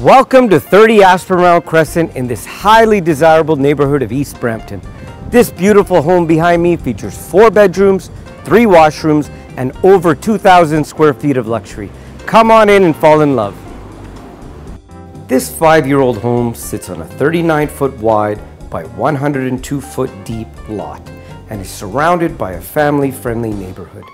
Welcome to 30 Aspermont Crescent in this highly desirable neighborhood of East Brampton. This beautiful home behind me features four bedrooms, three washrooms, and over 2,000 square feet of luxury. Come on in and fall in love. This five-year-old home sits on a 39 foot wide by 102 foot deep lot and is surrounded by a family-friendly neighborhood.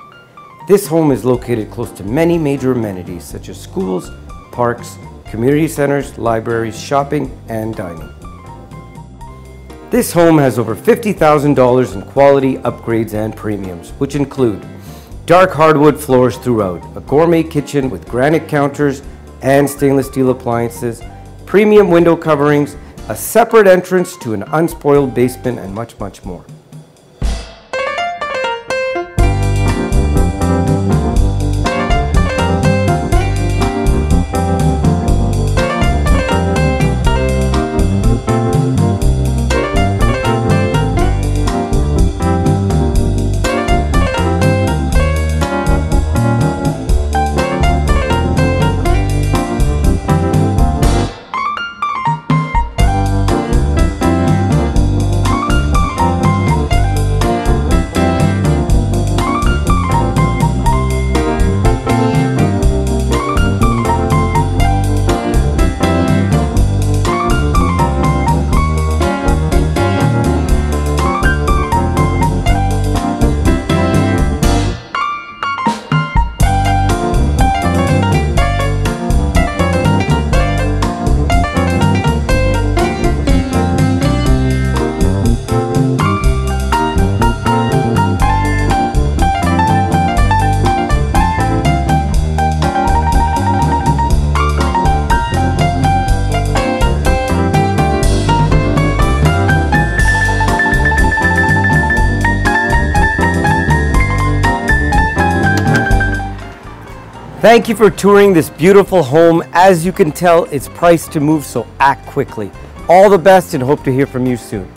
This home is located close to many major amenities such as schools, parks, community centers, libraries, shopping, and dining. This home has over $50,000 in quality upgrades and premiums, which include dark hardwood floors throughout, a gourmet kitchen with granite counters and stainless steel appliances, premium window coverings, a separate entrance to an unspoiled basement, and much, much more. Thank you for touring this beautiful home. As you can tell, it's priced to move, so act quickly. All the best and hope to hear from you soon.